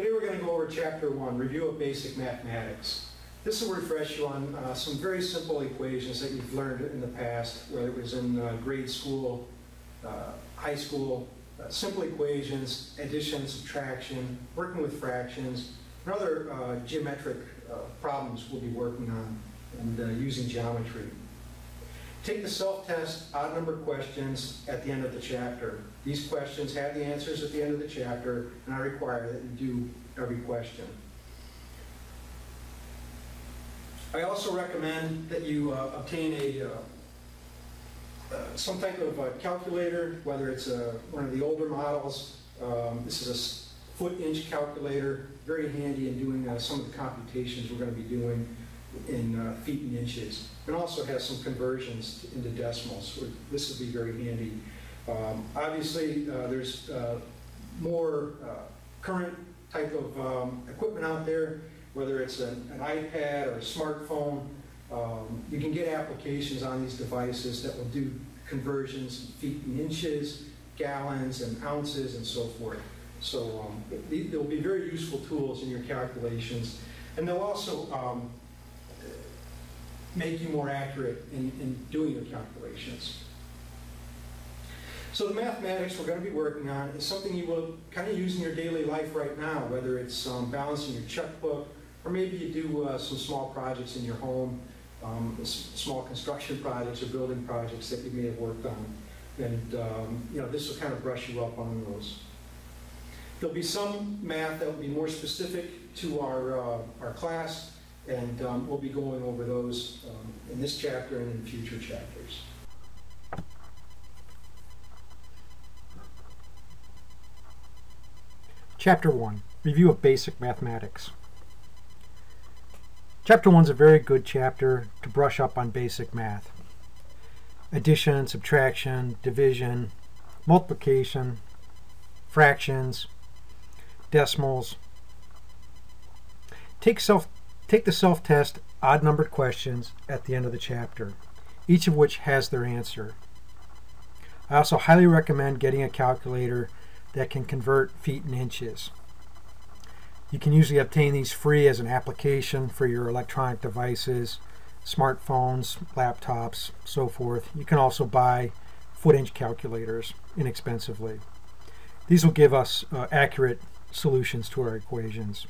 Today we're going to go over Chapter 1, Review of Basic Mathematics. This will refresh you on uh, some very simple equations that you've learned in the past, whether it was in uh, grade school, uh, high school, uh, simple equations, addition, subtraction, working with fractions, and other uh, geometric uh, problems we'll be working on and using geometry. Take the self-test odd number questions at the end of the chapter. These questions have the answers at the end of the chapter, and I require that you do every question. I also recommend that you uh, obtain a, uh, uh, some type of uh, calculator, whether it's uh, one of the older models. Um, This is a foot-inch calculator, very handy in doing uh, some of the computations we're going to be doing in feet and inches. It also has some conversions to- into decimals. This would be very handy. Um, Obviously, uh, there's uh, more uh, current type of um, equipment out there, whether it's an an iPad or a smartphone. Um, You can get applications on these devices that will do conversions in feet and inches, gallons and ounces and so forth. So um, they- they'll be very useful tools in your calculations. And they'll also um, make you more accurate in, in doing your calculations. So the mathematics we're going to be working on is something you will kind of use in your daily life right now, whether it's um, balancing your checkbook, or maybe you do uh, some small projects in your home, um, small construction projects or building projects that you may have worked on. And, um, you know, this will kind of brush you up on those. There'll be some math that will be more specific to our, uh, our class, and um, we'll be going over those um, in this chapter and in future chapters. Chapter 1 Review of Basic Mathematics. Chapter 1 is a very good chapter to brush up on basic math. Addition, subtraction, division, multiplication, fractions, decimals. Take, self, take the self test odd numbered questions at the end of the chapter, each of which has their answer. I also highly recommend getting a calculator that can convert feet and inches. You can usually obtain these free as an application for your electronic devices, smartphones, laptops, so forth. You can also buy foot inch calculators inexpensively. These will give us uh, accurate solutions to our equations.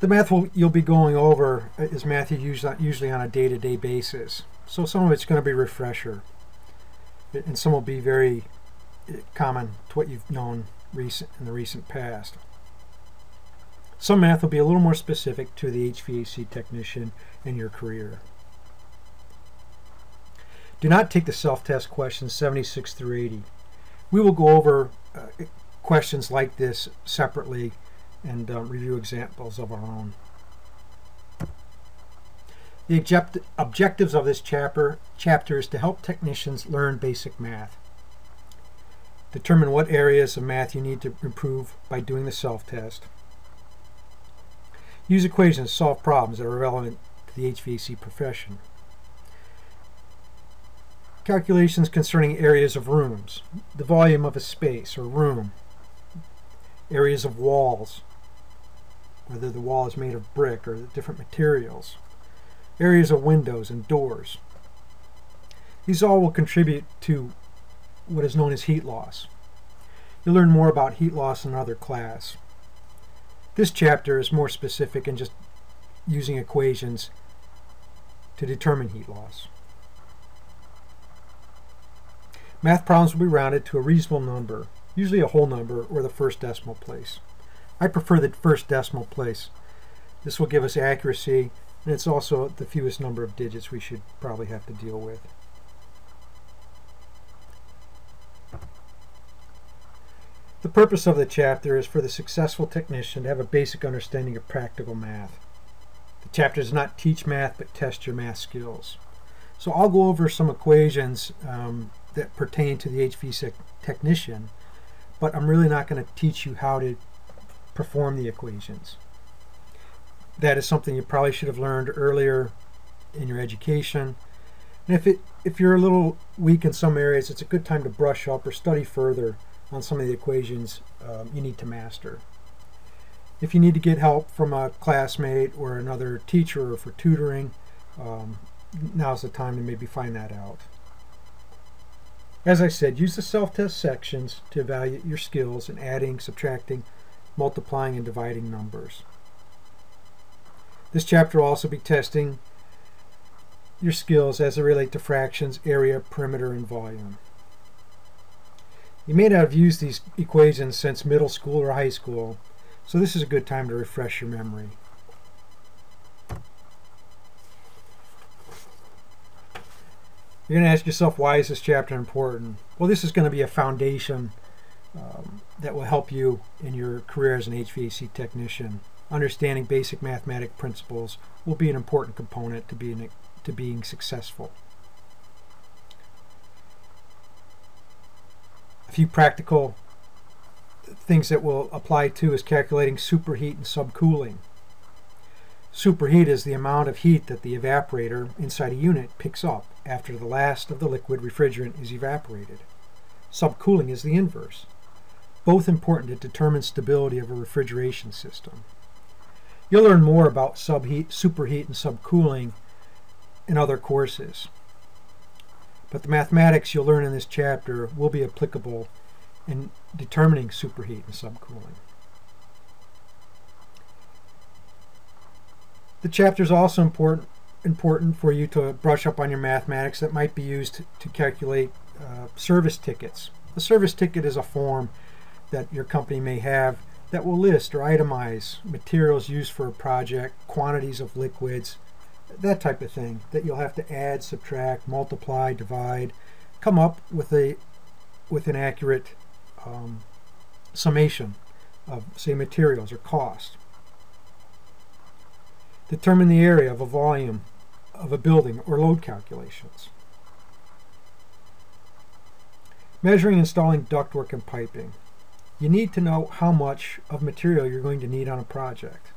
The math will, you'll be going over is math you usually on a day-to-day basis. So some of it's going to be refresher and some will be very uh, common to what you've known recent in the recent past. Some math will be a little more specific to the HVAC technician and your career. Do not take the self-test questions 76 through 80. We will go over uh, questions like this separately and um, review examples of our own. The object objectives of this chapter, chapter is to help technicians learn basic math. Determine what areas of math you need to improve by doing the self-test. Use equations to solve problems that are relevant to the HVAC profession. Calculations concerning areas of rooms, the volume of a space or room, areas of walls, whether the wall is made of brick or different materials, areas of windows and doors. These all will contribute to what is known as heat loss. You'll learn more about heat loss in another class. This chapter is more specific in just using equations to determine heat loss. Math problems will be rounded to a reasonable number, usually a whole number or the first decimal place. I prefer the first decimal place. This will give us accuracy and it's also the fewest number of digits we should probably have to deal with. The purpose of the chapter is for the successful technician to have a basic understanding of practical math. The chapter does not teach math but test your math skills. So I'll go over some equations um, that pertain to the HVAC technician, but I'm really not going to teach you how to perform the equations. That is something you probably should have learned earlier in your education. And if it if you're a little weak in some areas, it's a good time to brush up or study further on some of the equations um, you need to master. If you need to get help from a classmate or another teacher or for tutoring, um, now's the time to maybe find that out. As I said, use the self-test sections to evaluate your skills in adding, subtracting, multiplying, and dividing numbers. This chapter will also be testing your skills as they relate to fractions, area, perimeter, and volume. You may not have used these equations since middle school or high school, so this is a good time to refresh your memory. You're going to ask yourself, why is this chapter important? Well, this is going to be a foundation um, that will help you in your career as an HVAC technician. Understanding basic mathematic principles will be an important component to being, to being successful. A few practical things that will apply to is calculating superheat and subcooling. Superheat is the amount of heat that the evaporator inside a unit picks up after the last of the liquid refrigerant is evaporated. Subcooling is the inverse. Both important to determine stability of a refrigeration system. You'll learn more about subheat, superheat, and subcooling in other courses. But the mathematics you'll learn in this chapter will be applicable in determining superheat and subcooling. The chapter is also important important for you to brush up on your mathematics that might be used to, calculate uh, service tickets. A service ticket is a form that your company may have that will list or itemize materials used for a project, quantities of liquids, that type of thing that you'll have to add, subtract, multiply, divide, come up with a with an accurate um, summation of say materials or cost. Determine the area of a volume of a building or load calculations. Measuring installing ductwork and piping. You need to know how much of material you're going to need on a project.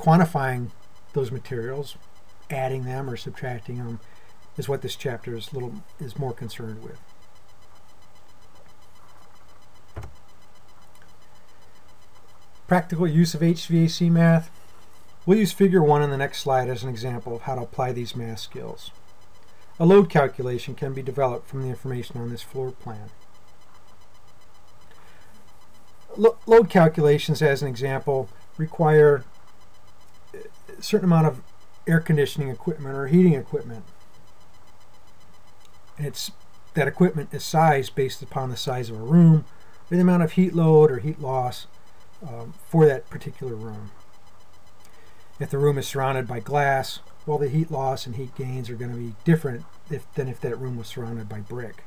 Quantifying those materials, adding them or subtracting them, is what this chapter is little is more concerned with. Practical use of HVAC math. We'll use figure 1 in the next slide as an example of how to apply these math skills. A load calculation can be developed from the information on this floor plan. Lo load calculations, as an example, require a certain amount of air conditioning equipment or heating equipment. And it's that equipment is sized based upon the size of a room the amount of heat load or heat loss um, for that particular room. If the room is surrounded by glass, well, the heat loss and heat gains are going to be different if, than if that room was surrounded by brick,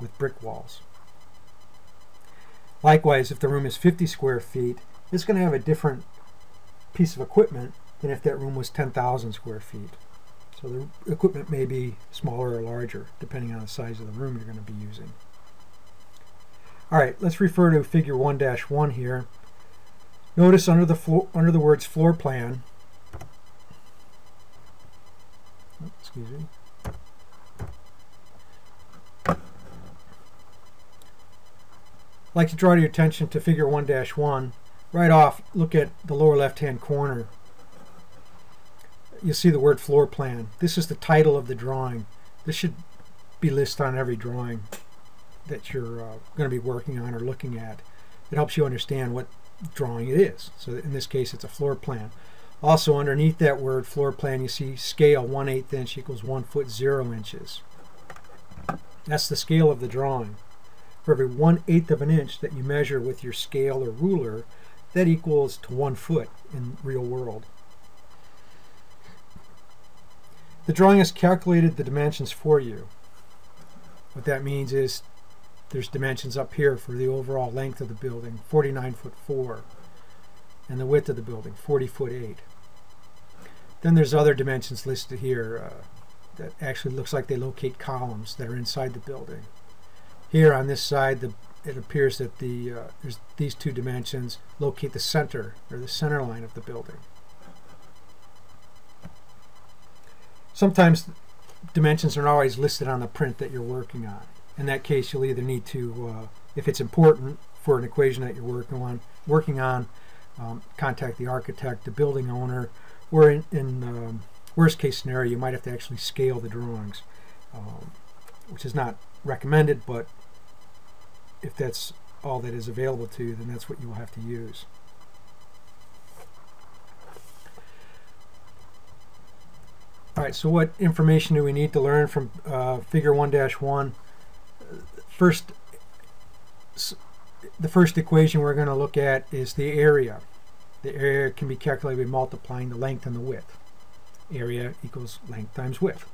with brick walls. Likewise, if the room is 50 square feet, it's going to have a different piece of equipment than if that room was 10,000 square feet. So the equipment may be smaller or larger, depending on the size of the room you're going to be using. All right, let's refer to figure 1-1 here. Notice under the, floor, under the words floor plan, excuse me. I'd like to draw your attention to figure 1-1. Right off, look at the lower left-hand corner. You'll see the word floor plan. This is the title of the drawing. This should be listed on every drawing that you're uh, going to be working on or looking at. It helps you understand what drawing it is. So in this case, it's a floor plan. Also underneath that word floor plan you see scale 1 8 inch equals 1 foot 0 inches. That's the scale of the drawing. For every 1 8th of an inch that you measure with your scale or ruler, that equals to 1 foot in real world. The drawing has calculated the dimensions for you. What that means is there's dimensions up here for the overall length of the building, 49 foot 4, and the width of the building, 40 foot 8. Then there's other dimensions listed here uh, that actually looks like they locate columns that are inside the building. Here on this side, the, it appears that the uh, there's these two dimensions locate the center or the center line of the building. Sometimes dimensions aren't always listed on the print that you're working on. In that case, you'll either need to, uh, if it's important for an equation that you're working on, working on, um, contact the architect, the building owner, or in, in um, worst case scenario, you might have to actually scale the drawings, um, which is not recommended, but if that's all that is available to you, then that's what you will have to use. All right, so what information do we need to learn from uh, Figure 1-1? First, the first equation we're going to look at is the area. The area can be calculated by multiplying the length and the width. Area equals length times width.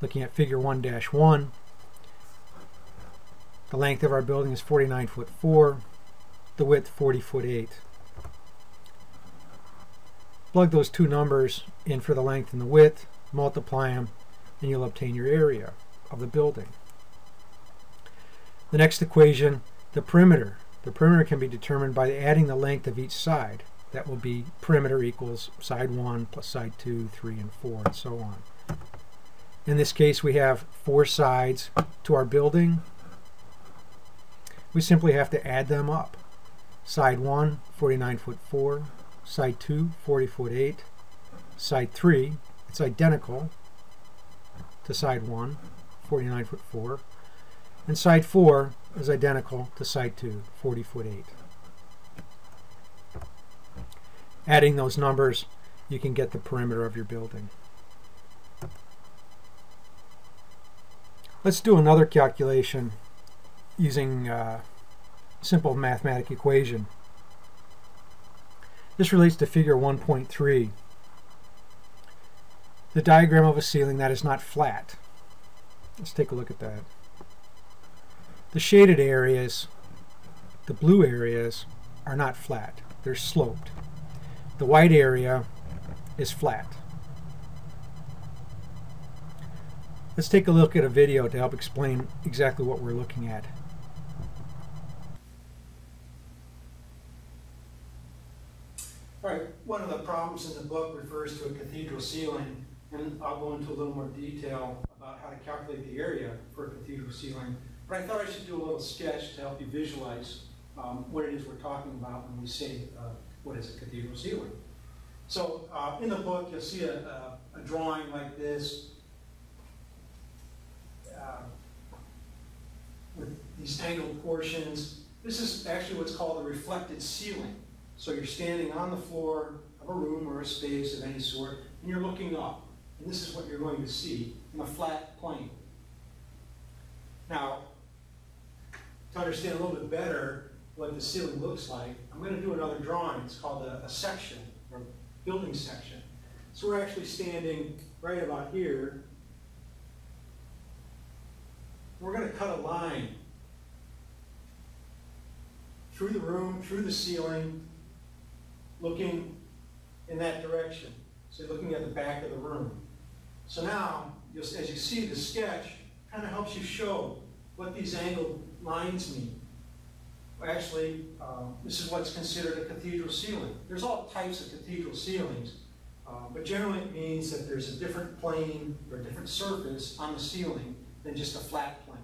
Looking at Figure 1-1, the length of our building is 49 foot 4, the width 40 foot 8. Plug those two numbers in for the length and the width, multiply them, and you'll obtain your area of the building. The next equation, the perimeter. The perimeter can be determined by adding the length of each side. That will be perimeter equals side 1 plus side 2, 3, and 4, and so on. In this case, we have four sides to our building. We simply have to add them up. Side 1, 49 foot 4. Side 2, 40 foot 8. Side 3, it's identical to side 1, 49 foot 4. And side 4 is identical to side 2, 40 foot 8. Adding those numbers, you can get the perimeter of your building. Let's do another calculation using a simple mathematic equation. This relates to figure 1.3. The diagram of a ceiling that is not flat. Let's take a look at that. The shaded areas, the blue areas, are not flat. They're sloped. The white area is flat. Let's take a look at a video to help explain exactly what we're looking at. All right, one of the problems in the book refers to a cathedral ceiling, and I'll go into a little more detail about how to calculate the area for a cathedral ceiling. But I thought I should do a little sketch to help you visualize um, what it is we're talking about when we say uh, what is a cathedral ceiling. So uh, in the book, you'll see a, a, a drawing like this uh, with these angled portions. This is actually what's called a reflected ceiling. So you're standing on the floor of a room or a space of any sort, and you're looking up. And this is what you're going to see in a flat plane. Now, to understand a little bit better what the ceiling looks like, I'm going to do another drawing. It's called a, a section, or building section. So we're actually standing right about here. We're going to cut a line through the room, through the ceiling, looking in that direction. So looking at the back of the room. So now, as you see the sketch, kind of helps you show what these angled lines mean. Well, Actually, um, this is what's considered a cathedral ceiling. There's all types of cathedral ceilings, uh, but generally it means that there's a different plane or a different surface on the ceiling than just a flat plane.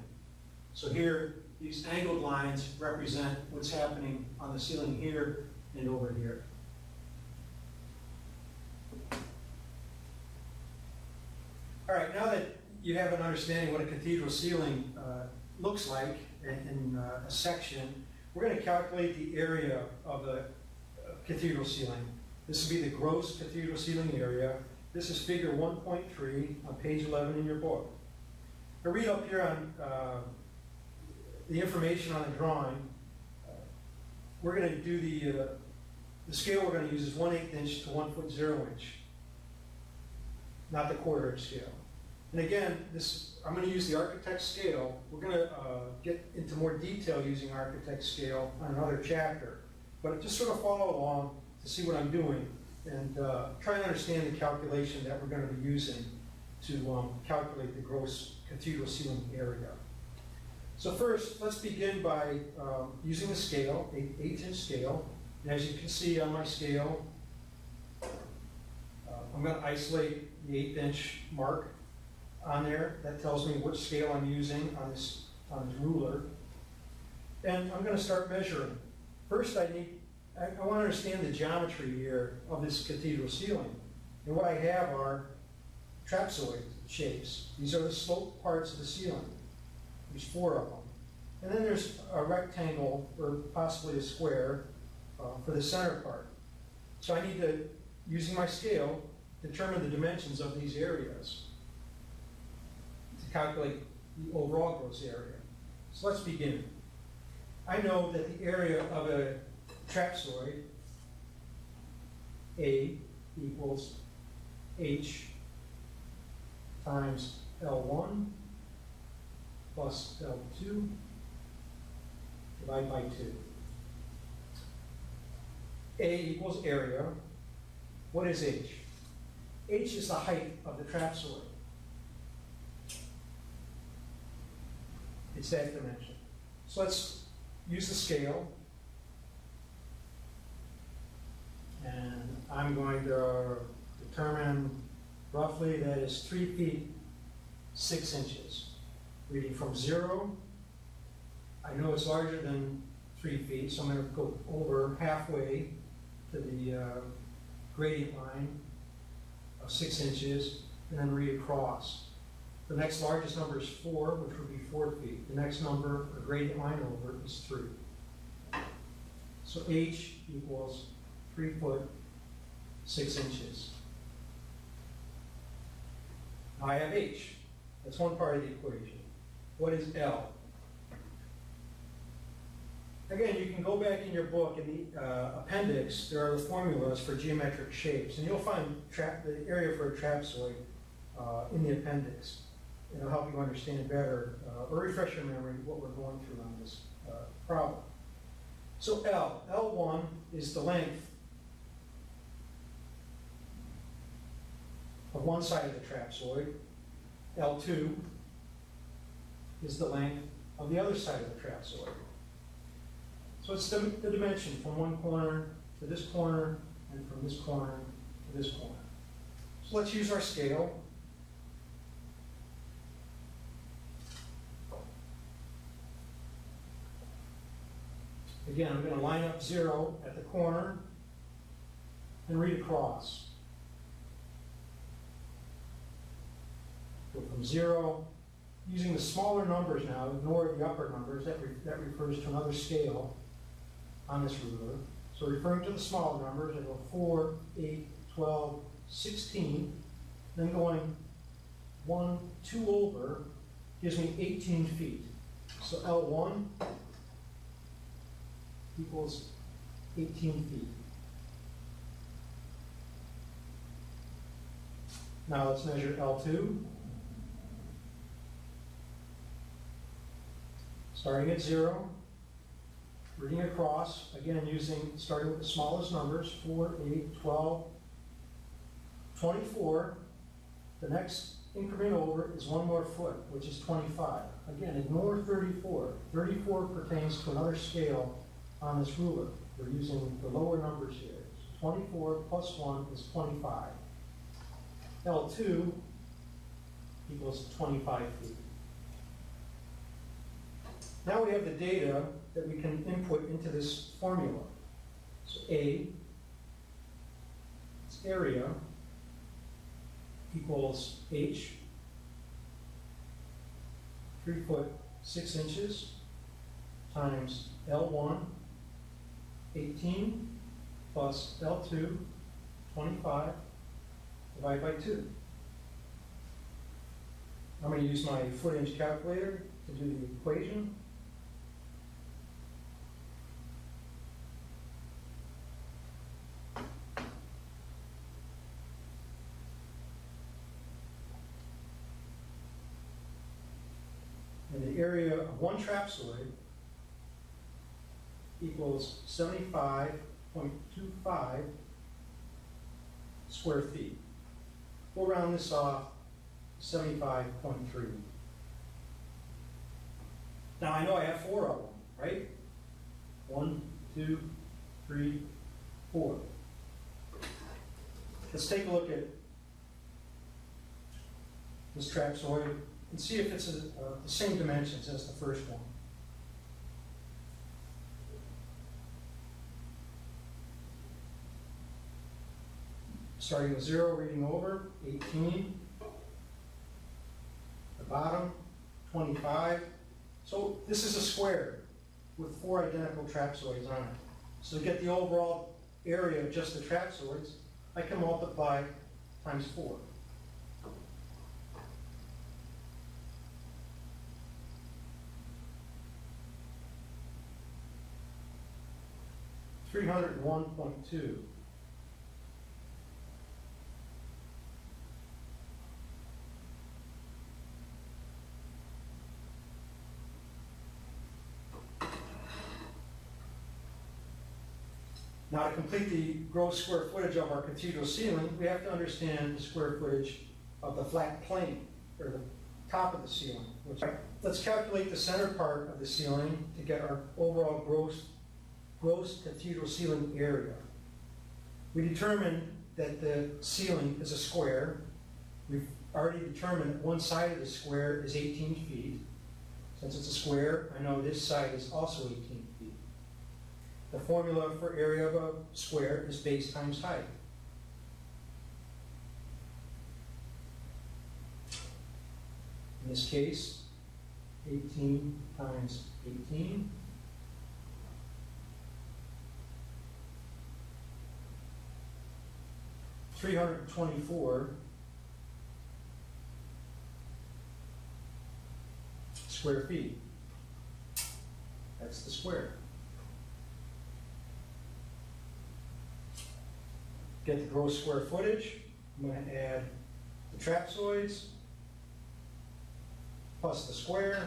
So here, these angled lines represent what's happening on the ceiling here and over here. All right, now that you have an understanding what a cathedral ceiling uh, looks like in, in uh, a section, we're going to calculate the area of the uh, cathedral ceiling. This will be the gross cathedral ceiling area. This is figure 1.3 on page 11 in your book. I read up here on uh, the information on the drawing. We're going to do the, uh, the scale we're going to use is 1 8 inch to 1 foot 0 inch, not the quarter inch scale. And again, this, I'm going to use the architect scale. We're going to uh, get into more detail using architect scale on another chapter. But just sort of follow along to see what I'm doing and uh, try and understand the calculation that we're going to be using to um, calculate the gross cathedral ceiling area. So first, let's begin by um, using the scale, eight, eight inch scale. And as you can see on my scale, uh, I'm going to isolate the eighth inch mark. on there that tells me which scale I'm using on this, on this ruler. And I'm gonna start measuring. First, I need, I, I wanna understand the geometry here of this cathedral ceiling. And what I have are trapezoid shapes. These are the sloped parts of the ceiling. There's four of them. And then there's a rectangle, or possibly a square, uh, for the center part. So I need to, using my scale, determine the dimensions of these areas to calculate the overall gross area. So let's begin. I know that the area of a trapezoid, A equals H times L1 plus L2 divided by 2. A equals area. What is H? H is the height of the trapezoid. It's that dimension. So let's use the scale. And I'm going to determine roughly that is three feet, six inches. Reading from zero, I know it's larger than three feet, so I'm gonna go over halfway to the uh, gradient line of six inches, and then read across. The next largest number is four, which would be four feet. The next number, or gradient line over, is three. So H equals three foot, six inches. I have H. That's one part of the equation. What is L? Again, you can go back in your book, in the uh, appendix, there are the formulas for geometric shapes, and you'll find the area for a trapezoid uh, in the appendix. It'll help you understand better, uh, or refresh your memory what we're going through on this uh, problem. So L, L1 is the length of one side of the trapezoid. L2 is the length of the other side of the trapezoid. So it's the, the dimension from one corner to this corner, and from this corner to this corner. So let's use our scale. Again, I'm going to line up zero at the corner and read across. Go from zero, using the smaller numbers now, ignore the upper numbers, that, re- that refers to another scale on this ruler. So referring to the smaller numbers, I go 4, 8, 12, 16, then going 1, 2 over gives me 18 feet. So L1 equals 18 feet. Now let's measure L2. Starting at zero, reading across, again using, starting with the smallest numbers, 4, 8, 12, 24. The next increment over is one more foot, which is 25. Again, ignore 34. 34 pertains to another scale on this ruler. We're using the lower numbers here. 24 plus 1 is 25. L2 equals 25 feet. Now we have the data that we can input into this formula. So A, its area, equals H, three foot, six inches, times L1, 18, plus L2, 25, divided by 2. I'm going to use my foot inch calculator to do the equation. And area of one trapezoid equals 75.25 square feet. We'll round this off 75.3. Now I know I have four of them, right? One, two, three, four. Let's take a look at this trapezoid and see if it's a- uh, the same dimensions as the first one. Starting with zero, reading over, 18. The bottom, 25. So this is a square with four identical trapezoids on it. So to get the overall area of just the trapezoids, I can multiply times four. Three hundred and one point two. Now, to complete the gross square footage of our cathedral ceiling, we have to understand the square footage of the flat plane, or the top of the ceiling. Which, let's calculate the center part of the ceiling to get our overall gross, gross cathedral ceiling area. We determine that the ceiling is a square. We've already determined that one side of the square is 18 feet. Since it's a square, I know this side is also 18 feet. The formula for area of a square is base times height. In this case, 18 times 18. Three hundred and twenty-four square feet. That's the square. Get the gross square footage, I'm gonna add the trapezoids, plus the square.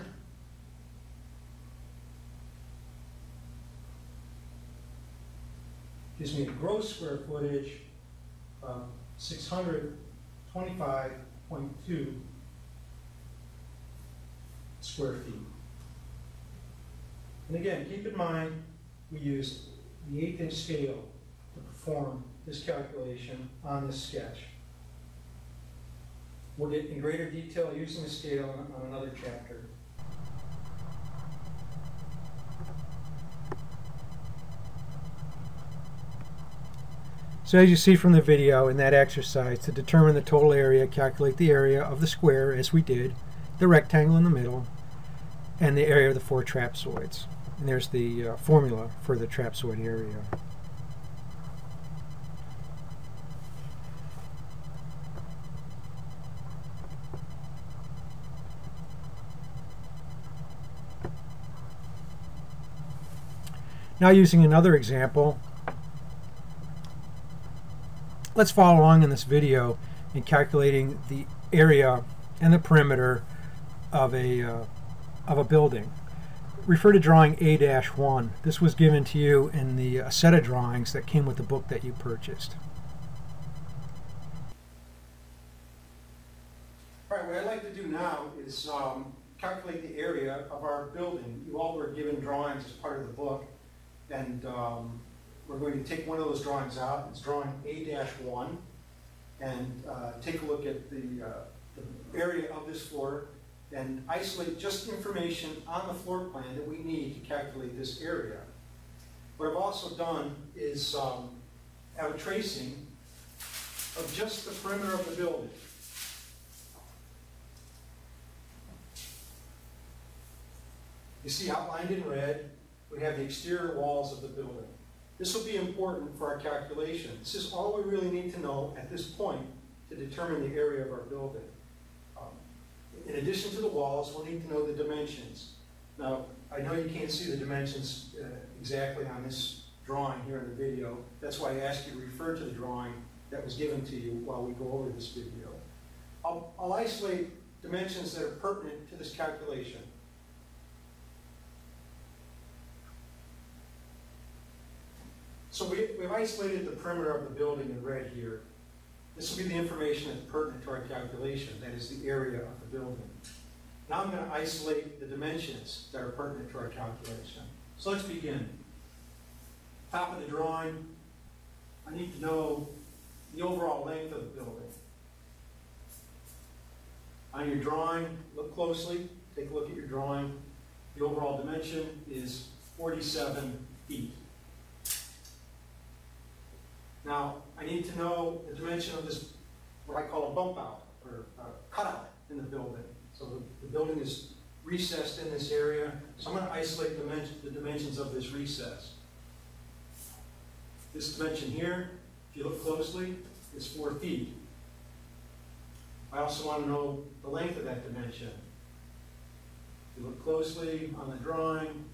Gives me a gross square footage point two square feet. And again, keep in mind, we used the eighth inch scale to perform this calculation on this sketch. We'll get in greater detail using the scale on another chapter. So as you see from the video in that exercise, to determine the total area, calculate the area of the square as we did, the rectangle in the middle, and the area of the four trapezoids. And there's the uh, formula for the trapezoid area. Now using another example, let's follow along in this video in calculating the area and the perimeter of a, uh, of a building. Refer to drawing A-1. This was given to you in the uh, set of drawings that came with the book that you purchased. All right, what I'd like to do now is um, calculate the area of our building. You all were given drawings as part of the book, and um, we're going to take one of those drawings out. It's drawing A-1, and uh, take a look at the, uh, the area of this floor and isolate just information on the floor plan that we need to calculate this area. What I've also done is um, have a tracing of just the perimeter of the building. You see outlined in red, we have the exterior walls of the building. This will be important for our calculation. This is all we really need to know at this point to determine the area of our building. Um, In addition to the walls, we'll need to know the dimensions. Now, I know you can't see the dimensions uh, exactly on this drawing here in the video. That's why I asked you to refer to the drawing that was given to you while we go over this video. I'll, I'll isolate dimensions that are pertinent to this calculation. So we, we've isolated the perimeter of the building in red here. This will be the information that's pertinent to our calculation, that is the area of the building. Now I'm going to isolate the dimensions that are pertinent to our calculation. So let's begin. Top of the drawing, I need to know the overall length of the building. On your drawing, look closely, take a look at your drawing. The overall dimension is 47 feet. Now, I need to know the dimension of this, what I call a bump out, or a cutout in the building. So the, the building is recessed in this area, so I'm gonna isolate dimension, the dimensions of this recess. This dimension here, if you look closely, is four feet. I also want to know the length of that dimension. If you look closely on the drawing,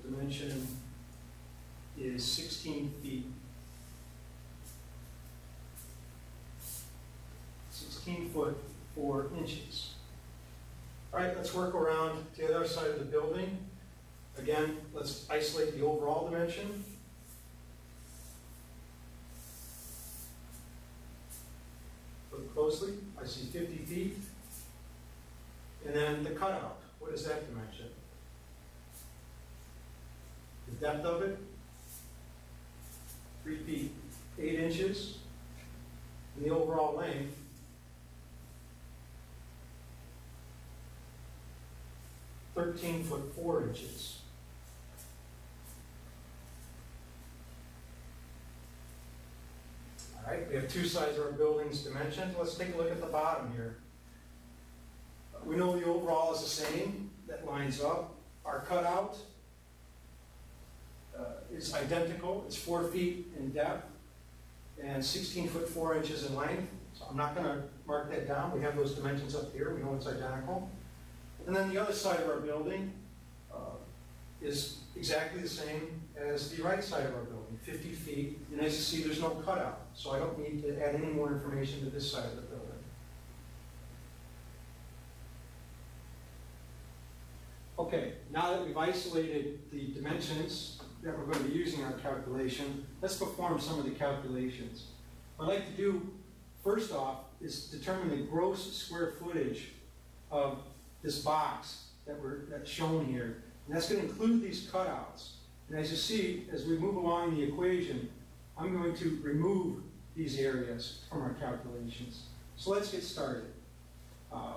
the dimension is 16 feet. 16 foot, 4 inches. All right, let's work around to the other side of the building. Again, let's isolate the overall dimension. Look closely, I see 50 feet. And then the cutout, what is that dimension? The depth of it, 3 feet 8 inches. And the overall length, Thirteen foot four inches. All right, we have two sides of our building's dimensions. Let's take a look at the bottom here. We know the overall is the same, that lines up. Our cutout uh, is identical, it's four feet in depth and 16 foot four inches in length. So I'm not gonna mark that down, we have those dimensions up here, we know it's identical. And then the other side of our building uh, is exactly the same as the right side of our building, 50 feet. And as you see, there's no cutout, so I don't need to add any more information to this side of the building. Okay, now that we've isolated the dimensions that we're going to be using in our calculation, let's perform some of the calculations. What I'd like to do, first off, is determine the gross square footage of this box that we're, that's shown here. And that's gonna include these cutouts. And as you see, as we move along the equation, I'm going to remove these areas from our calculations. So let's get started. Uh,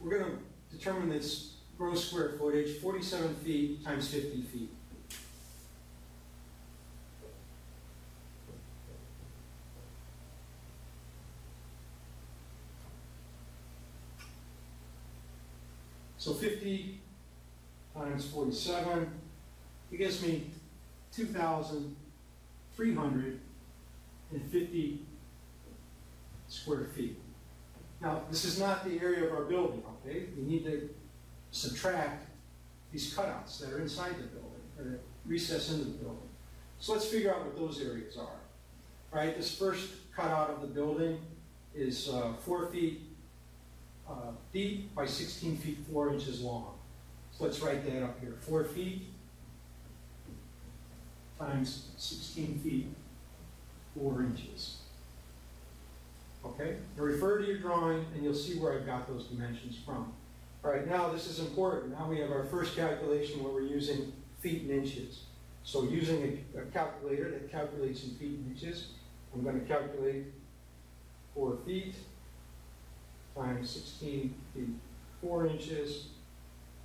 We're gonna determine this gross square footage, 47 feet times 50 feet. So 50 times 47, it gives me 2,350 square feet. Now, this is not the area of our building, okay? We need to subtract these cutouts that are inside the building, or that recess into the building. So let's figure out what those areas are. All right, this first cutout of the building is uh, four feet uh, deep by 16 feet 4 inches long. So let's write that up here. 4 feet times 16 feet 4 inches. Okay? Now refer to your drawing and you'll see where I've got those dimensions from. All right, now this is important. Now we have our first calculation where we're using feet and inches. So using a, a calculator that calculates in feet and inches, I'm going to calculate 4 feet times 16 feet 4 inches.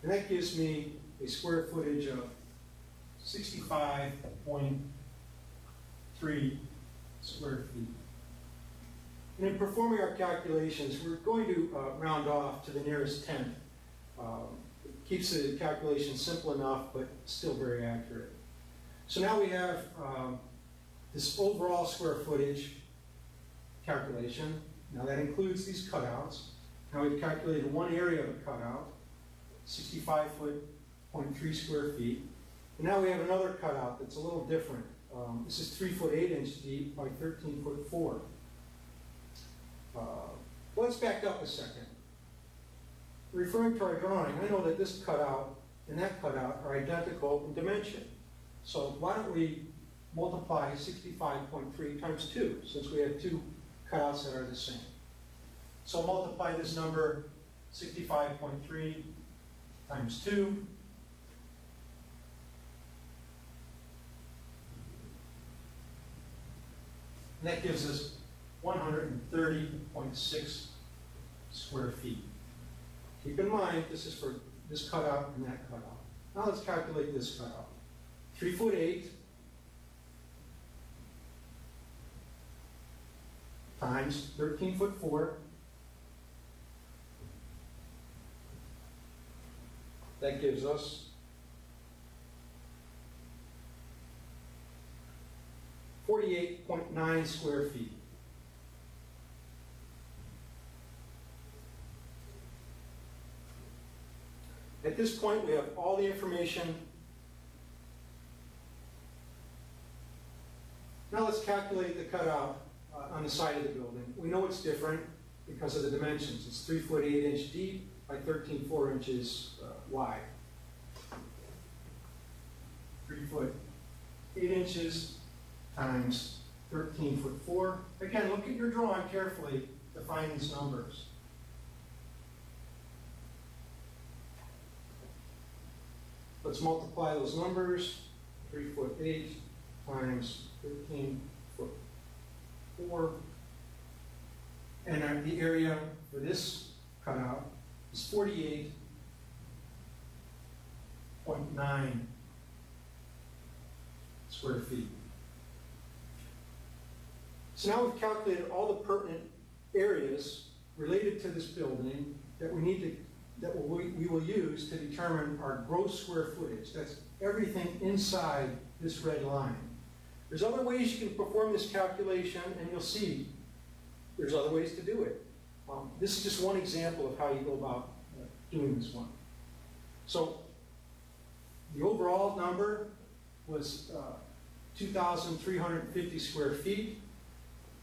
And that gives me a square footage of 65.3 square feet. And in performing our calculations, we're going to uh, round off to the nearest tenth. Um, keeps the calculation simple enough, but still very accurate. So now we have um, this overall square footage calculation. Now that includes these cutouts. Now we've calculated one area of a cutout, 65 foot, 0.3 square feet. And now we have another cutout that's a little different. Um, this is 3 foot 8 inch deep by 13 foot 4. Uh, let's back up a second. Referring to our drawing, I know that this cutout and that cutout are identical in dimension. So why don't we multiply 65.3 times 2, since we have two cutouts that are the same. So multiply this number, 65.3 times 2. And that gives us 130.6 square feet. Keep in mind, this is for this cutout and that cutout. Now let's calculate this cutout. Three foot eight times thirteen foot four. That gives us forty-eight point nine square feet. At this point, we have all the information. Now let's calculate the cutout uh, on the side of the building. We know it's different because of the dimensions. It's three foot eight inch deep by thirteen four inches uh, wide. Three foot eight inches times thirteen foot four. Again, look at your drawing carefully to find these numbers. Let's multiply those numbers, three foot eight times thirteen foot four. And our- the area for this cutout is forty-eight point nine square feet. So now we've calculated all the pertinent areas related to this building that we need to that we, we will use to determine our gross square footage. That's everything inside this red line. There's other ways you can perform this calculation, and you'll see there's other ways to do it. Um, this is just one example of how you go about uh, doing this one. So the overall number was uh, 2,350 square feet.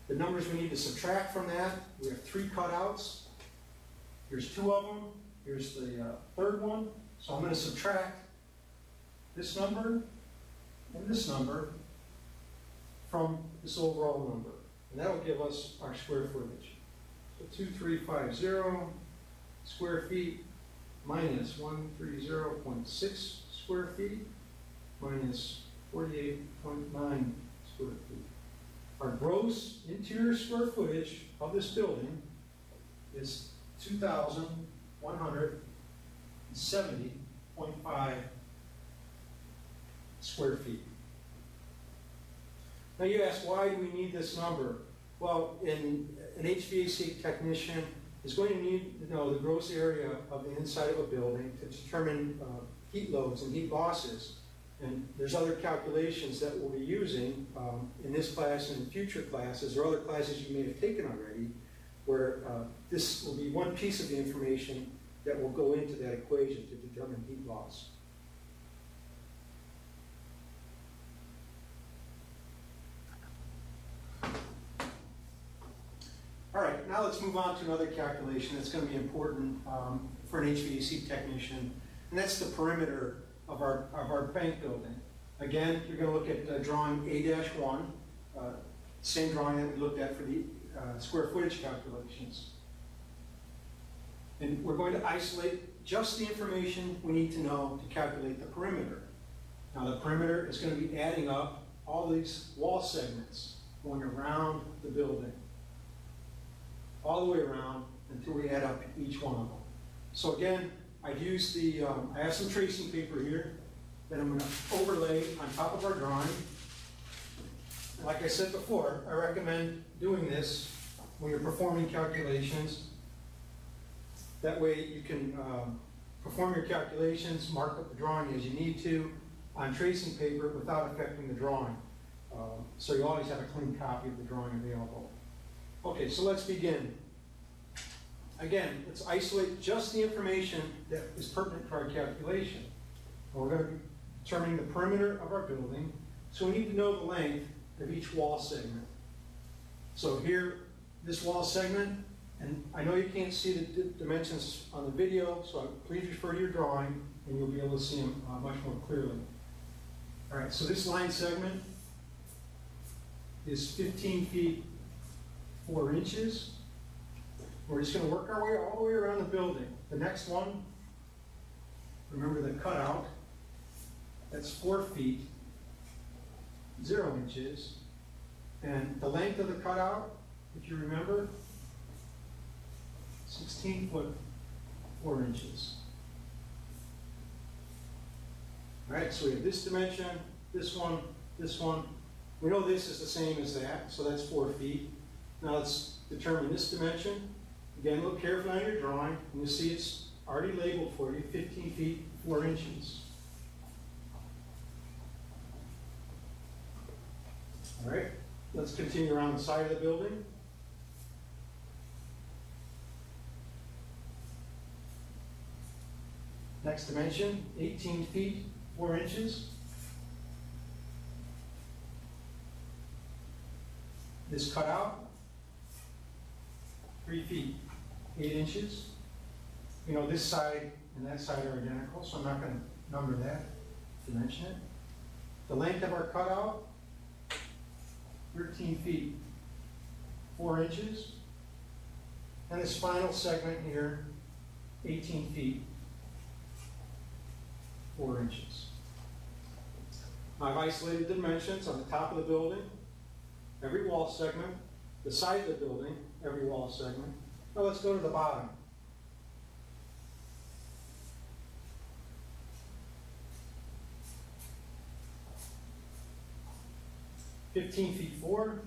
The numbers we need to subtract from that, we have three cutouts. Here's two of them. Here's the uh, third one. So I'm going to subtract this number and this number from this overall number. And that'll give us our square footage. So 2350 square feet minus 130.6 square feet minus 48.9 square feet. Our gross interior square footage of this building is 2,170.5 square feet. Now you ask, why do we need this number? Well, in, an HVAC technician is going to need to know the gross area of the inside of a building to determine uh, heat loads and heat losses. And there's other calculations that we'll be using um, in this class and in future classes, or other classes you may have taken already, where uh, this will be one piece of the information that will go into that equation to determine heat loss. All right, now let's move on to another calculation that's going to be important um, for an HVAC technician, and that's the perimeter of our, of our bank building. Again, you're going to look at uh, drawing A-1, uh, same drawing that we looked at for the uh, square footage calculations. And we're going to isolate just the information we need to know to calculate the perimeter. Now, the perimeter is going to be adding up all these wall segments going around the building all the way around until we add up each one of them. So again, I've used the, um, I have some tracing paper here that I'm gonna overlay on top of our drawing. Like I said before, I recommend doing this when you're performing calculations. That way you can, um, perform your calculations, mark up the drawing as you need to on tracing paper without affecting the drawing. Um, So you always have a clean copy of the drawing available. Okay, so let's begin. Again, let's isolate just the information that is pertinent to our calculation. We're going to be determining the perimeter of our building, so we need to know the length of each wall segment. So here, this wall segment, and I know you can't see the di- dimensions on the video, so please refer to your drawing, and you'll be able to see them uh, much more clearly. All right, so this line segment is 15 feet four inches. We're just gonna work our way all the way around the building. The next one, remember the cutout, that's four feet, zero inches. And the length of the cutout, if you remember, sixteen foot four inches. All right, so we have this dimension, this one, this one. We know this is the same as that, so that's four feet. Now let's determine this dimension. Again, look carefully on your drawing, and you'll see it's already labeled for you, 15 feet, 4 inches. All right, let's continue around the side of the building. Next dimension, 18 feet, 4 inches. This cutout, 3 feet, 8 inches. You know, this side and that side are identical, so I'm not going to number that, dimension it. The length of our cutout, 13 feet, 4 inches. And this final segment here, 18 feet, 4 inches. I've isolated dimensions on the top of the building, every wall segment, the side of the building, every wall segment. Now let's go to the bottom. Fifteen feet four.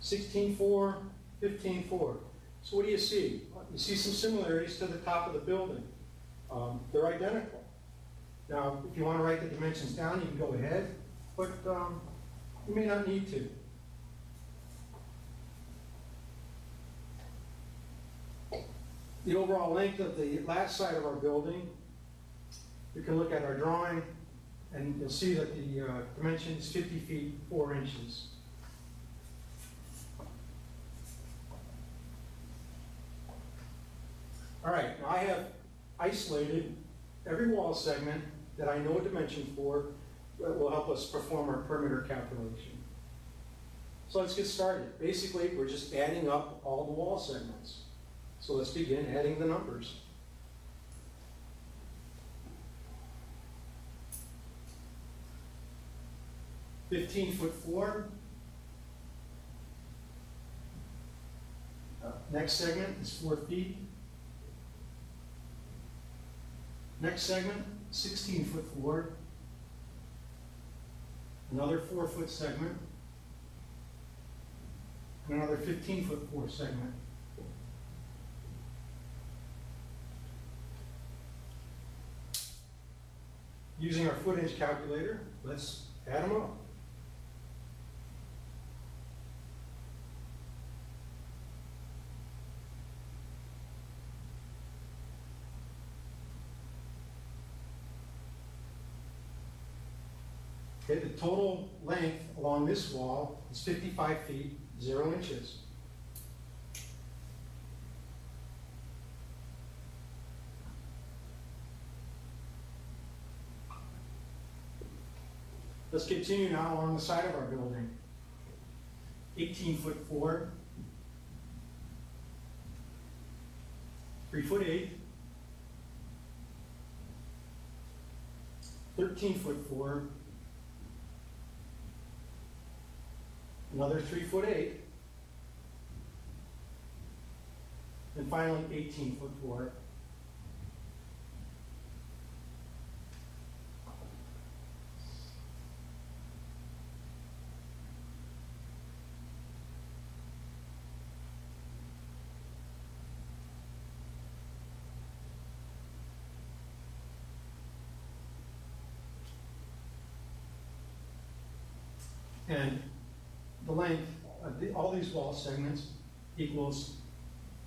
Sixteen four, fifteen four. So what do you see? You see some similarities to the top of the building. Um, they're identical. Now, if you want to write the dimensions down, you can go ahead, but um, you may not need to. The overall length of the last side of our building, you can look at our drawing, and you'll see that the uh, dimension is 50 feet, 4 inches. All right, now I have isolated every wall segment that I know a dimension for that will help us perform our perimeter calculation. So let's get started. Basically, we're just adding up all the wall segments. So let's begin adding the numbers. Fifteen foot four. Uh, Next segment is four feet. Next segment, sixteen foot four. Another four foot segment. And another fifteen foot four segment. Using our footage calculator, let's add them up. Total length along this wall is 55 feet, 0 inches. Let's continue now along the side of our building. 18 foot 4, 3 foot 8, 13 foot 4, another three foot eight, and finally eighteen foot four. And the length of the, all these wall segments equals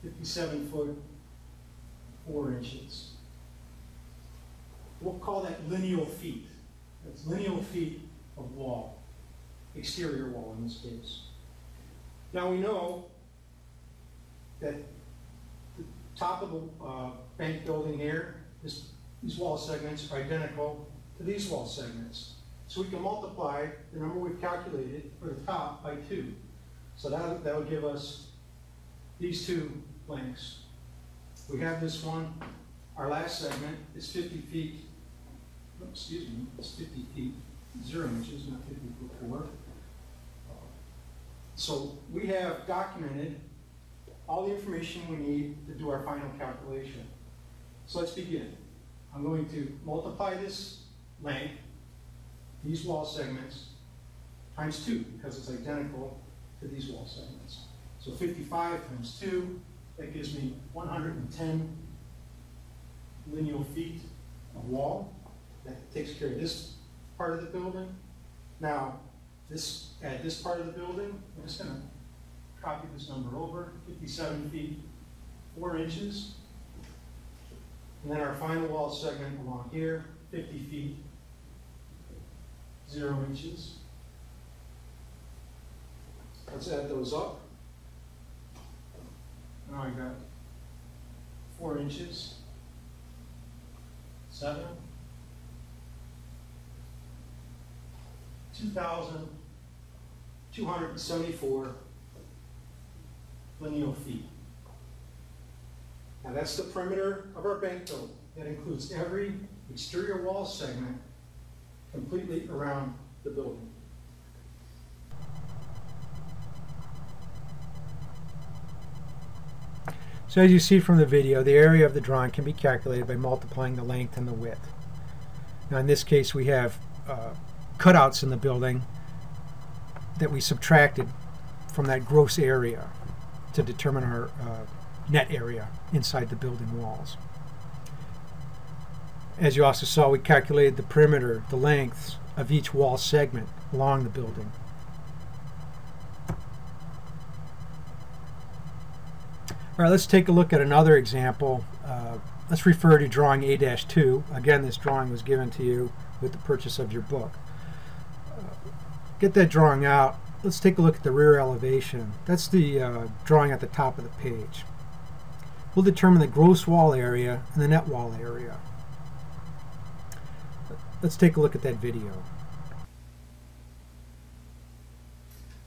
fifty-seven foot, four inches. We'll call that lineal feet. That's lineal feet of wall, exterior wall in this case. Now we know that the top of the uh, bank building here, this, these wall segments are identical to these wall segments. So we can multiply the number we've calculated for the top by two. So that, that would give us these two lengths. We have this one, our last segment is 50 feet, oh, excuse me, it's 50 feet, zero inches, not 50 foot four. So we have documented all the information we need to do our final calculation. So let's begin. I'm going to multiply this length, these wall segments, times two, because it's identical to these wall segments. So 55 times two, that gives me 110 lineal feet of wall. That takes care of this part of the building. Now, this, at this part of the building, I'm just gonna copy this number over, 57 feet, 4 inches. And then our final wall segment along here, 50 feet, 0 inches. Let's add those up. Now I got 4 inches, 7, 2,274 lineal feet. Now that's the perimeter of our bank building. That includes every exterior wall segment completely around the building. So as you see from the video, the area of the drawing can be calculated by multiplying the length and the width. Now in this case we have uh, cutouts in the building that we subtracted from that gross area to determine our uh, net area inside the building walls. As you also saw, we calculated the perimeter, the lengths of each wall segment along the building. All right, let's take a look at another example. Uh, let's refer to drawing A-2. Again, this drawing was given to you with the purchase of your book. Uh, get that drawing out. Let's take a look at the rear elevation. That's the uh, drawing at the top of the page. We'll determine the gross wall area and the net wall area. Let's take a look at that video.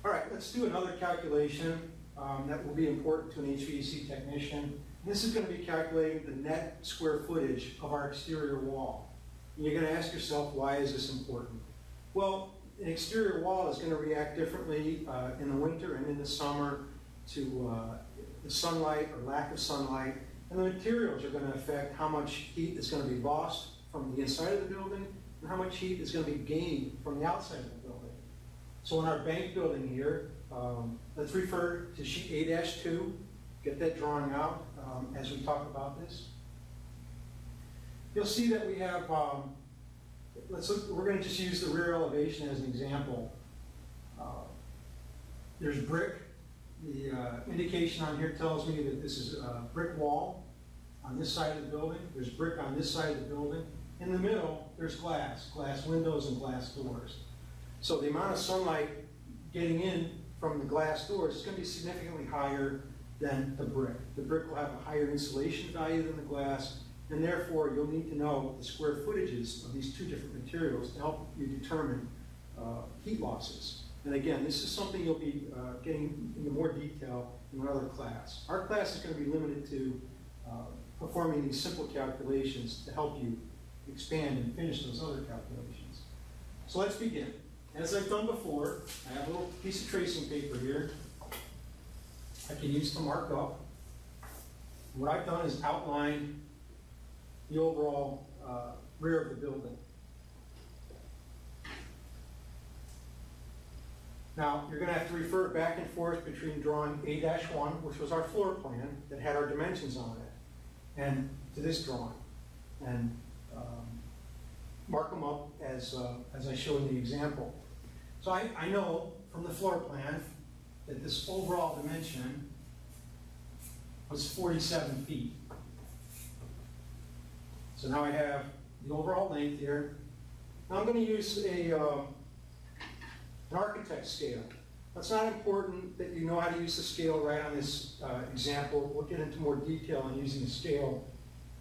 All right, let's do another calculation um, that will be important to an HVAC technician. This is going to be calculating the net square footage of our exterior wall. And you're going to ask yourself, why is this important? Well, an exterior wall is going to react differently uh, in the winter and in the summer to uh, the sunlight or lack of sunlight. And the materials are going to affect how much heat is going to be lost from the inside of the building and how much heat is going to be gained from the outside of the building. So in our bank building here, um, let's refer to sheet A-2, get that drawing out um, as we talk about this. You'll see that we have, um, let's look, we're going to just use the rear elevation as an example. Uh, there's brick. The uh, indication on here tells me that this is a brick wall on this side of the building. There's brick on this side of the building. In the middle, there's glass, glass windows and glass doors. So the amount of sunlight getting in from the glass doors is going to be significantly higher than the brick. The brick will have a higher insulation value than the glass, and therefore you'll need to know the square footages of these two different materials to help you determine uh, heat losses. And again, this is something you'll be uh, getting into more detail in another class. Our class is going to be limited to uh, performing these simple calculations to help you expand and finish those other calculations. So let's begin. As I've done before, I have a little piece of tracing paper here I can use to mark up. What I've done is outline the overall uh, rear of the building. Now, you're going to have to refer back and forth between drawing A-1, which was our floor plan that had our dimensions on it, and to this drawing. And mark them up as, uh, as I show in the example. So I, I know from the floor plan that this overall dimension was 47 feet. So now I have the overall length here. Now I'm going to use a, uh, an architect scale. It's not important that you know how to use the scale right on this uh, example. We'll get into more detail on using the scale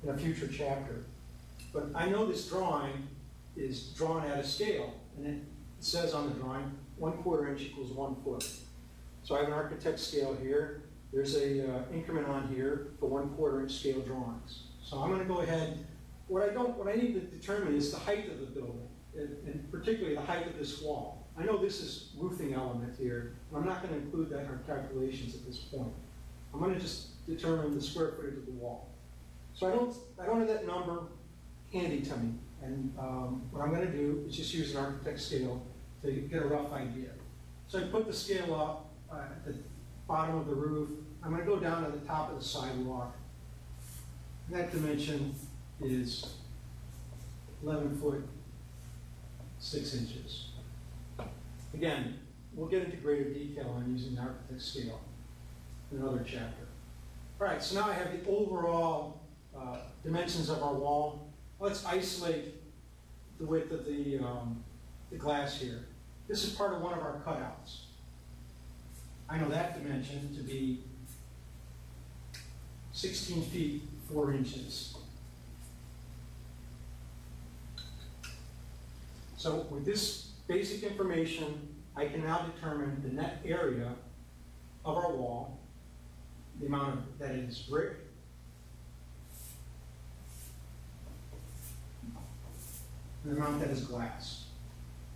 in a future chapter. But I know this drawing is drawn at a scale, and it says on the drawing, one quarter inch equals one foot. So I have an architect scale here. There's a uh, increment on here for one quarter inch scale drawings. So I'm going to go ahead. What I don't, what I need to determine is the height of the building, and, and particularly the height of this wall. I know this is roofing element here, I'm not going to include that in our calculations at this point. I'm gonna just determine the square footage of the wall. So I don't, I don't have that number handy to me, and, um, what I'm gonna do is just use an architect scale to get a rough idea. So I put the scale up, uh, at the bottom of the roof, I'm gonna go down to the top of the sidewalk. That dimension is eleven foot, six inches. Again, we'll get into greater detail on using the architect scale in another chapter. All right, so now I have the overall uh, dimensions of our wall. Let's isolate the width of the, um, the glass here. This is part of one of our cutouts. I know that dimension to be 16 feet, 4 inches. So with this basic information, I can now determine the net area of our wall, the amount of, that is brick, the amount that is glass.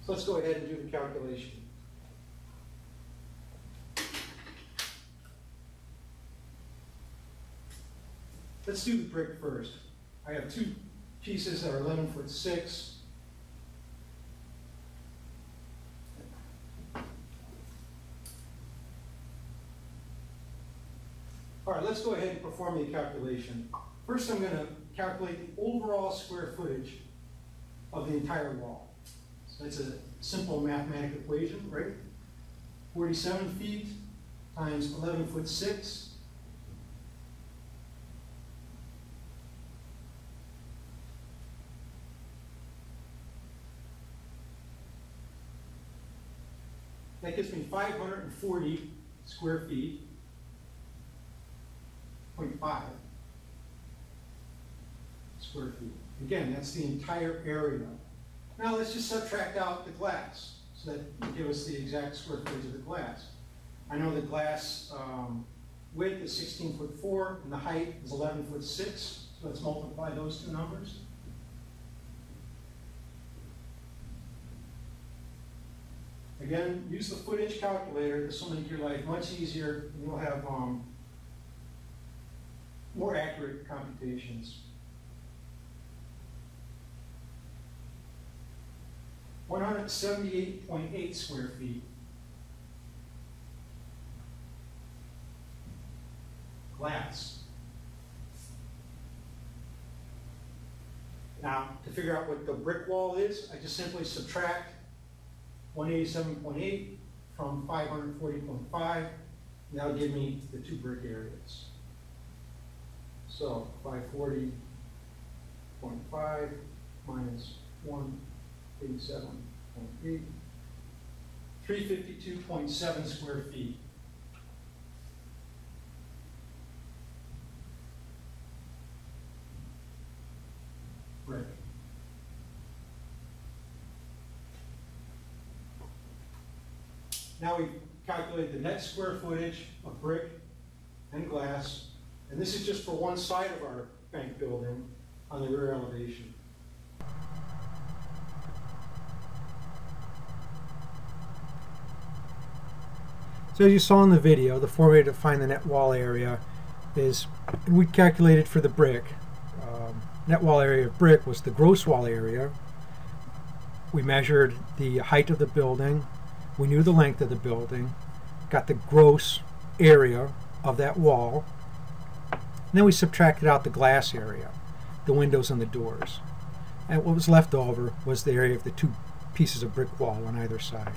So let's go ahead and do the calculation. Let's do the brick first. I have two pieces that are eleven foot six. All right, let's go ahead and perform the calculation. First, I'm gonna calculate the overall square footage of the entire wall. So that's a simple mathematical equation, right? Forty-seven feet times eleven foot six That gives me five hundred and forty square feet, point five square feet. Again, that's the entire area. Now let's just subtract out the glass, so that will give us the exact square footage of the glass. I know the glass um, width is sixteen foot four, and the height is eleven foot six, so let's multiply those two numbers. Again, use the footage calculator. This will make your life much easier, and you'll have um, more accurate computations. One hundred seventy-eight point eight square feet. Glass. Now, to figure out what the brick wall is, I just simply subtract 187.8 from 540.5, that'll give me the two brick areas. So 540.5 minus 187.8, 352.7 square feet. Brick. Now we've calculated the net square footage of brick and glass, and this is just for one side of our bank building on the rear elevation. So as you saw in the video, the formula to find the net wall area is we calculated for the brick. Um, net wall area of brick was the gross wall area. We measured the height of the building. We knew the length of the building. Got the gross area of that wall. And then we subtracted out the glass area, the windows and the doors. And what was left over was the area of the two pieces of brick wall on either side.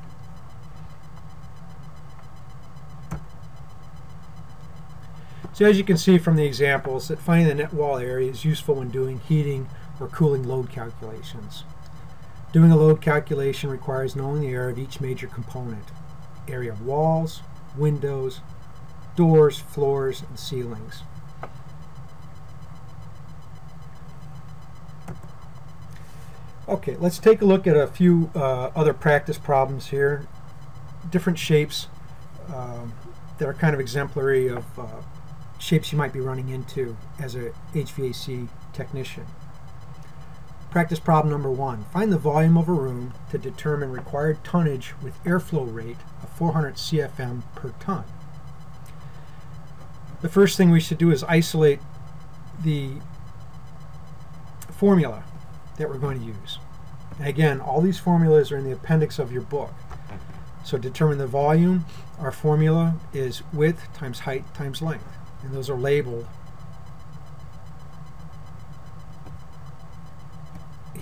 So as you can see from the examples, that finding the net wall area is useful when doing heating or cooling load calculations. Doing a load calculation requires knowing the area of each major component. Area of walls, windows, doors, floors, and ceilings. Okay, let's take a look at a few uh, other practice problems here. Different shapes um, that are kind of exemplary of uh, shapes you might be running into as a HVAC technician. Practice problem number one. Find the volume of a room to determine required tonnage with airflow rate of 400 CFM per ton. the first thing we should do is isolate the formula that we're going to use. And again, all these formulas are in the appendix of your book. So determine the volume, our formula is width times height times length. And those are labeled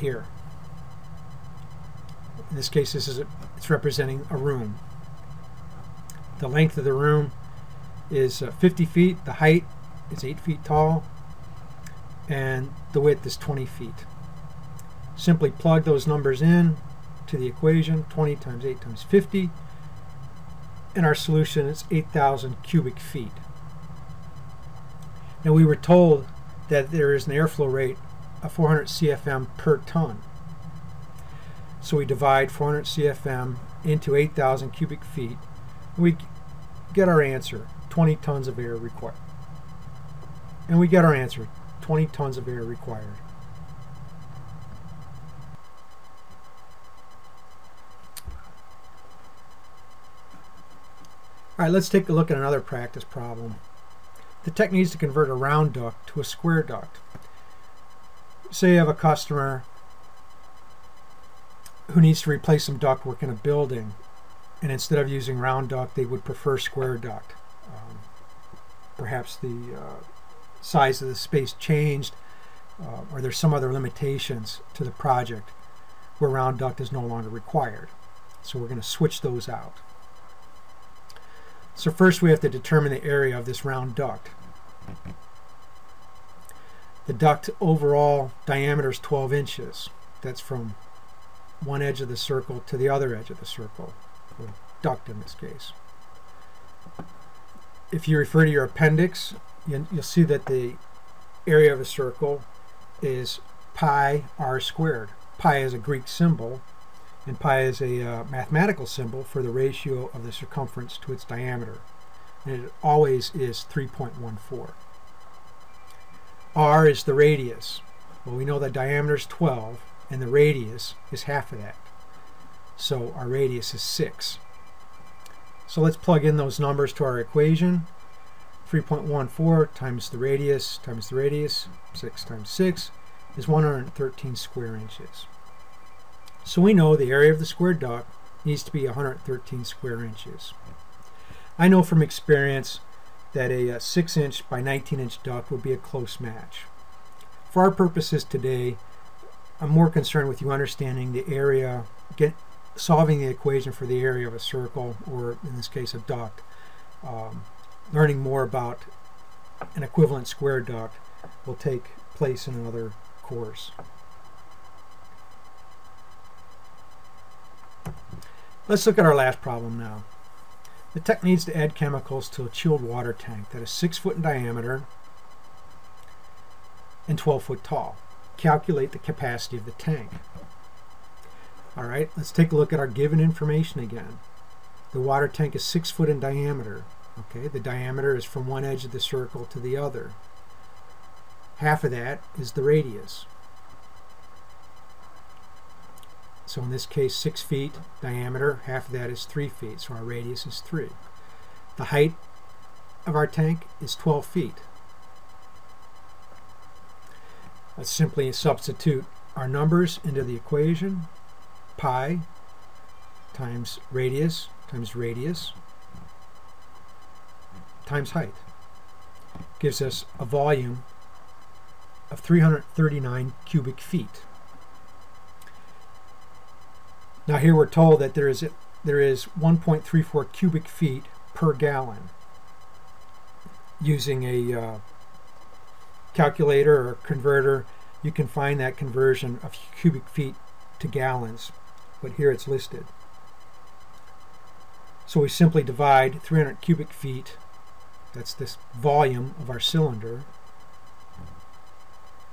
here. In this case, this is a, it's representing a room. The length of the room is uh, 50 feet. The height is 8 feet tall. And the width is 20 feet. Simply plug those numbers in to the equation. 20 times 8 times 50. And our solution is 8,000 cubic feet. Now we were told that there is an airflow rate of 400 CFM per ton. So we divide 400 CFM into 8,000 cubic feet. We get our answer 20 tons of air required. And we get our answer 20 tons of air required. All right, let's take a look at another practice problem. The tech needs to convert a round duct to a square duct. Say you have a customer who needs to replace some ductwork in a building, and instead of using round duct, they would prefer square duct. Um, perhaps the uh, size of the space changed, uh, or there's some other limitations to the project where round duct is no longer required. So we're going to switch those out. So first we have to determine the area of this round duct. The duct overall diameter is 12 inches. That's from one edge of the circle to the other edge of the circle, or duct in this case. If you refer to your appendix, you, will see that the area of a circle is pi r squared. Pi is a Greek symbol, and pi is a uh, mathematical symbol for the ratio of the circumference to its diameter. And it always is 3.14. r is the radius. Well, we know that diameter is 12, and the radius is half of that. So our radius is 6. So let's plug in those numbers to our equation. 3.14 times the radius times the radius, 6 times 6, is 113 square inches. So we know the area of the square duct needs to be 113 square inches. I know from experience that a, a 6 inch by 19 inch duct would be a close match. For our purposes today, I'm more concerned with you understanding the area, get solving the equation for the area of a circle, or in this case a duct. Um, learning more about an equivalent square duct will take place in another course. Let's look at our last problem now. The tech needs to add chemicals to a chilled water tank that is 6 foot in diameter and 12 foot tall. Calculate the capacity of the tank. Alright, let's take a look at our given information again. The water tank is 6 foot in diameter. Okay, the diameter is from one edge of the circle to the other. Half of that is the radius. So in this case, 6 feet diameter, half of that is 3 feet, so our radius is 3. The height of our tank is 12 feet. Let's simply substitute our numbers into the equation. Pi times radius times radius times height gives us a volume of 339 cubic feet. Now here we're told that there is there is 1.34 cubic feet per gallon. Using a uh, calculator or converter, you can find that conversion of cubic feet to gallons, but here it's listed. So we simply divide 300 cubic feet, that's this volume of our cylinder,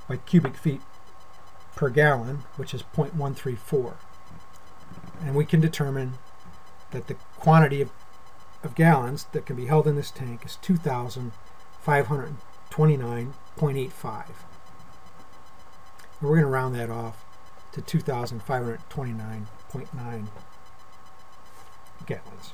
by cubic feet per gallon, which is 0.134 and we can determine that the quantity of, of gallons that can be held in this tank is 2,529.85. We're going to round that off to 2,529.9 gallons.